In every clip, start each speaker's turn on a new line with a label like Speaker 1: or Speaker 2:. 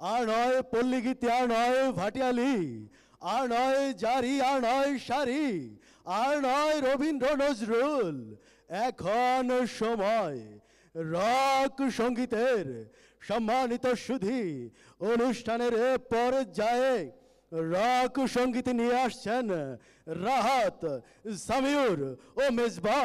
Speaker 1: আর নয় পল্লীগীতি আর নয় ভাটিয়ালি, আর নয় জারি, আর নয় সারি, আর নয় রবীন্দ্র নজরুল। এখন সময় রক সঙ্গীতের সম্মানিত সুধি অনুষ্ঠানের পর্যায়ে রক সংগীত নিয়ে আসছেন রাহাত সামিউর ও মেজবা।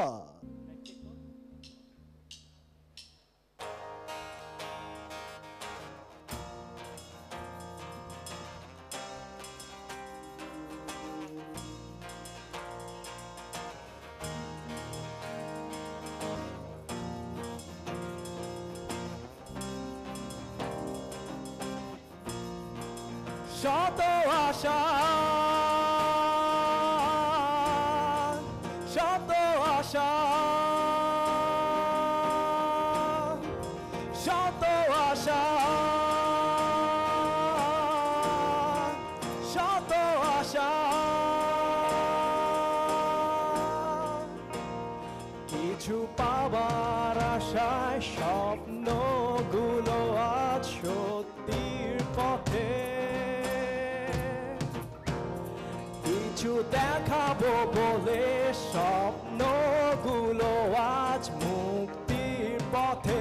Speaker 2: শত আশা শত আশা শত আশা শত আশা। কিছু পাবার আশায় স্বপ্নগুলো আজ সত্যির পথে কিছু দেখাবো বলে স্বপ্নগুলো আজ মুক্তির পথে।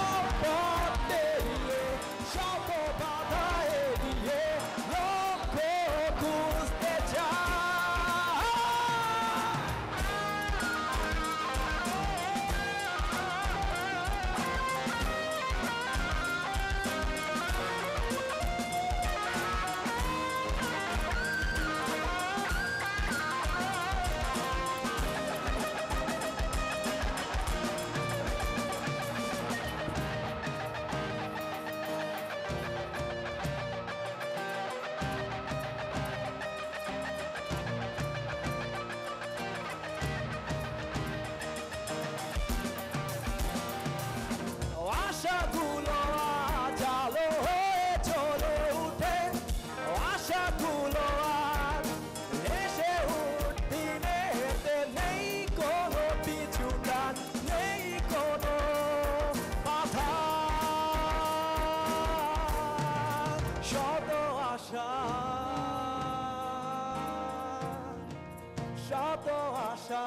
Speaker 2: শত আশা